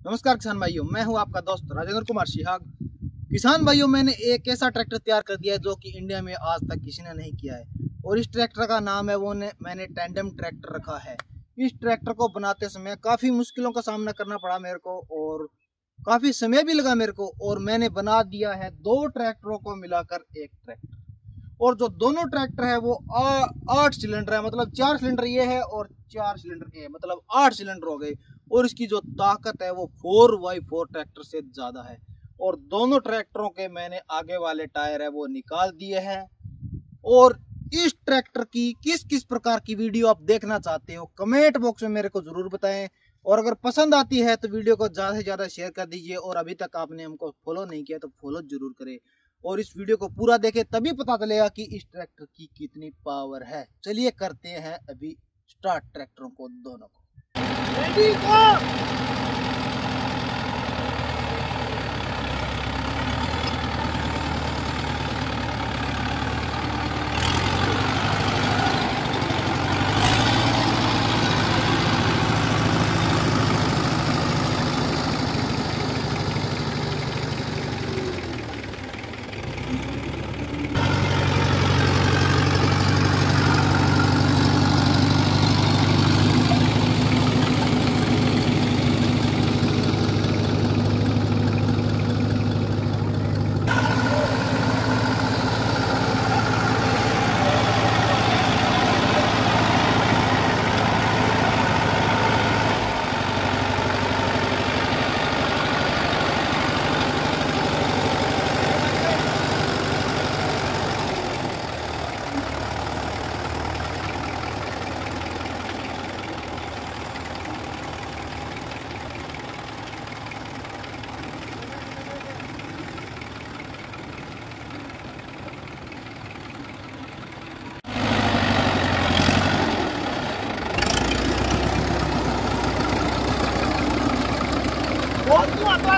नमस्कार किसान भाइयों, मैं हूँ आपका दोस्त राजेंद्र कुमार शिहाग। किसान भाइयों, मैंने एक ऐसा ट्रैक्टर तैयार कर दिया है जो कि इंडिया में आज तक किसी ने नहीं किया है। और इस ट्रैक्टर का नाम है, वो ने, मैंने टैंडम ट्रैक्टर रखा है। इस ट्रैक्टर को बनाते समय काफ़ी मुश्किलों का सामना करना पड़ा मेरे को, और काफ़ी समय भी लगा मेरे को, और मैंने बना दिया है दो ट्रैक्टरों को मिलाकर एक ट्रैक्टर। और जो दोनों ट्रैक्टर है, वो आठ सिलेंडर है मतलब चार सिलेंडर ये है और चार सिलेंडर ये मतलब आठ सिलेंडर हो गए। और इसकी जो ताकत है वो फोर बाई फोर ट्रैक्टर से ज़्यादा है। और दोनों ट्रैक्टरों के मैंने आगे वाले टायर है वो निकाल दिए हैं। और इस ट्रैक्टर की किस किस प्रकार की वीडियो आप देखना चाहते हो, कमेंट बॉक्स में मेरे को ज़रूर बताएँ। और अगर पसंद आती है तो वीडियो को ज़्यादा से ज़्यादा शेयर कर दीजिए। और अभी तक आपने हमको फॉलो नहीं किया तो फॉलो ज़रूर करें। और इस वीडियो को पूरा देखें, तभी पता चलेगा कि इस ट्रैक्टर की कितनी पावर है। चलिए करते हैं अभी स्टार्ट ट्रैक्टरों को दोनों को। 立丽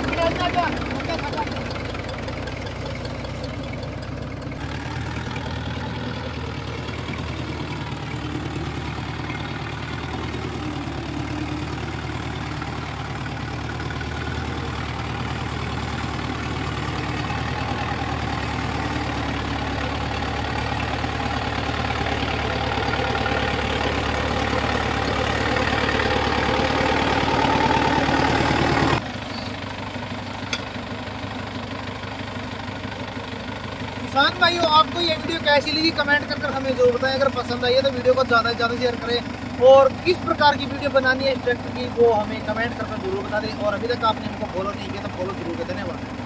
Там, блядь, надо! किसान भाइयों, आपको ये वीडियो कैसी लगी? कमेंट कर हमें ज़रूर बताएँ। अगर पसंद आई है तो वीडियो को ज़्यादा से ज़्यादा शेयर करें। और किस प्रकार की वीडियो बनानी है इस ट्रैक्टर की, वो हमें कमेंट कर कर ज़रूर बता दें। और अभी तक आपने हमको फॉलो नहीं किया तो फॉलो ज़रूर कर। धन्यवाद।